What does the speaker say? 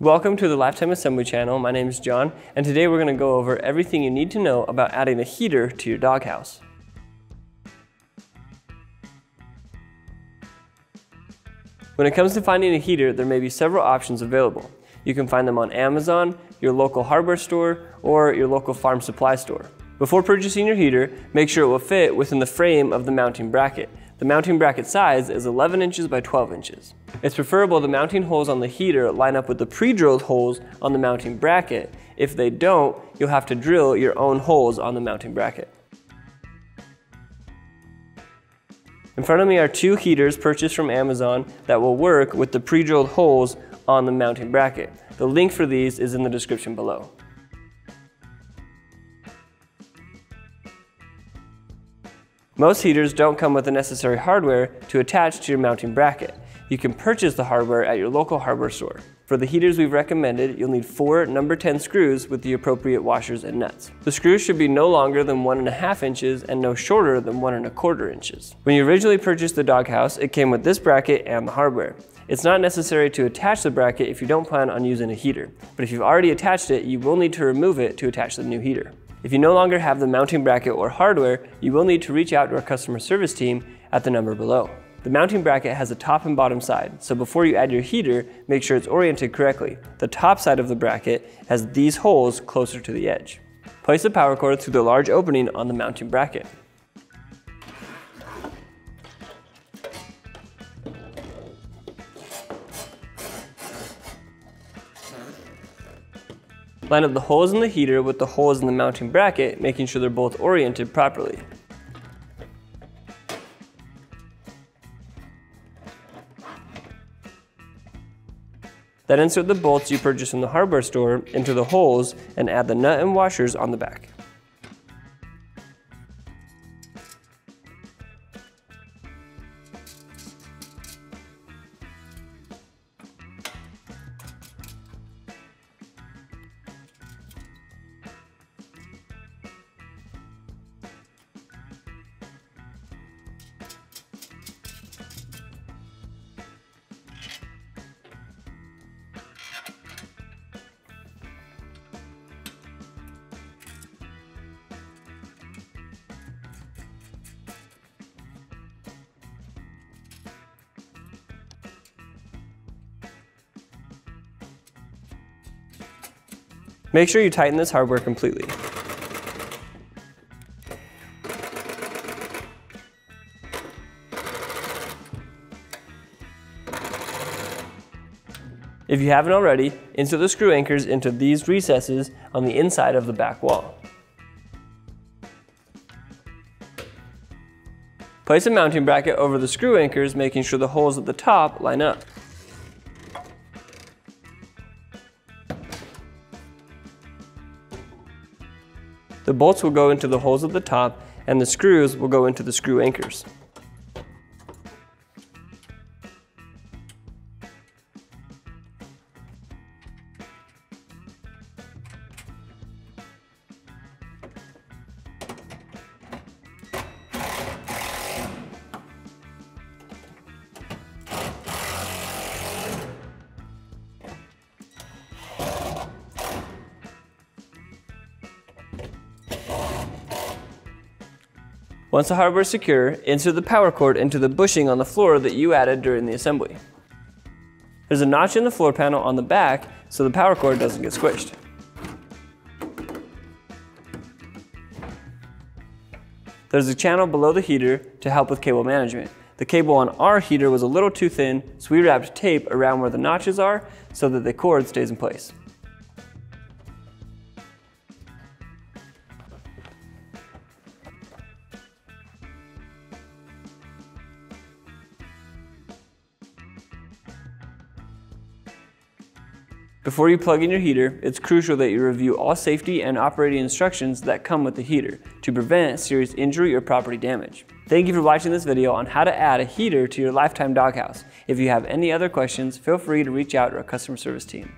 Welcome to the Lifetime Assembly channel. My name is John, and today we're going to go over everything you need to know about adding a heater to your doghouse. When it comes to finding a heater, there may be several options available. You can find them on Amazon, your local hardware store, or your local farm supply store. Before purchasing your heater, make sure it will fit within the frame of the mounting bracket. The mounting bracket size is 11 inches by 12 inches. It's preferable the mounting holes on the heater line up with the pre-drilled holes on the mounting bracket. If they don't, you'll have to drill your own holes on the mounting bracket. In front of me are two heaters purchased from Amazon that will work with the pre-drilled holes on the mounting bracket. The link for these is in the description below. Most heaters don't come with the necessary hardware to attach to your mounting bracket. You can purchase the hardware at your local hardware store. For the heaters we've recommended, you'll need four number 10 screws with the appropriate washers and nuts. The screws should be no longer than one and a half inches and no shorter than one and a quarter inches. When you originally purchased the doghouse, it came with this bracket and the hardware. It's not necessary to attach the bracket if you don't plan on using a heater, but if you've already attached it, you will need to remove it to attach the new heater. If you no longer have the mounting bracket or hardware, you will need to reach out to our customer service team at the number below. The mounting bracket has a top and bottom side, so before you add your heater, make sure it's oriented correctly. The top side of the bracket has these holes closer to the edge. Place the power cord through the large opening on the mounting bracket. Line up the holes in the heater with the holes in the mounting bracket, making sure they're both oriented properly. Then insert the bolts you purchased from the hardware store into the holes and add the nut and washers on the back. Make sure you tighten this hardware completely. If you haven't already, insert the screw anchors into these recesses on the inside of the back wall. Place a mounting bracket over the screw anchors, making sure the holes at the top line up. The bolts will go into the holes at the top and the screws will go into the screw anchors. Once the hardware is secure, insert the power cord into the bushing on the floor that you added during the assembly. There's a notch in the floor panel on the back so the power cord doesn't get squished. There's a channel below the heater to help with cable management. The cable on our heater was a little too thin, so we wrapped tape around where the notches are so that the cord stays in place. Before you plug in your heater, it's crucial that you review all safety and operating instructions that come with the heater to prevent serious injury or property damage. Thank you for watching this video on how to add a heater to your lifetime doghouse. If you have any other questions, feel free to reach out to our customer service team.